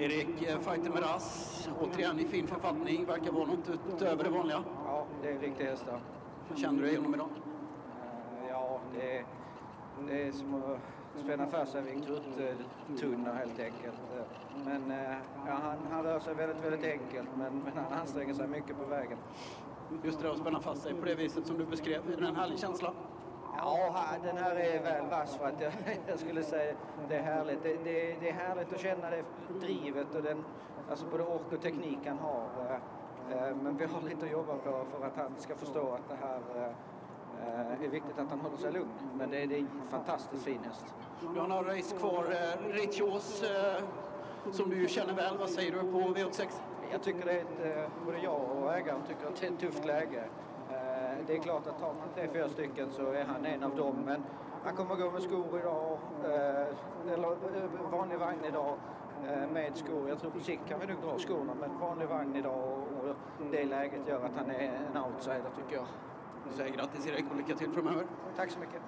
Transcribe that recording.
Erik, eh, fighter med rass, återigen i fin författning, verkar vara något utöver det vanliga. Ja, det är en riktig häst. känner du igenom idag? Eh, Ja, det är, det är som att spänna fast sig vid en kruttunna helt enkelt. Men eh, ja, han, han rör sig väldigt, väldigt enkelt men, men han anstränger sig mycket på vägen. Just det där att spänna fast sig på det viset som du beskrev, är det en härlig känsla? Ja, den här är väl vass för att jag, jag skulle säga det är härligt. Det, det, det är härligt att känna det drivet och den, alltså både ork och teknik han har. eh, eh, Men vi har lite att jobba på för att han ska förstå att det här eh, är viktigt att han håller sig lugn. Men det, det är fantastiskt fin häst. Du har några race kvar. Ritios, som du känner väl, vad säger du på V86? Jag tycker det är ett, både jag och ägaren tycker att det är ett tufft läge. Det är klart att tar man tre, fyra stycken så är han en av dem. Men han kommer gå med skor idag, eh, eller eh, vanlig vagn idag eh, med skor. Jag tror på sikt kan vi nog dra skorna, men vanlig vagn idag och det läget gör att han är en outsider tycker jag. Vi säger grattis Erik och lycka till framöver. Tack så mycket.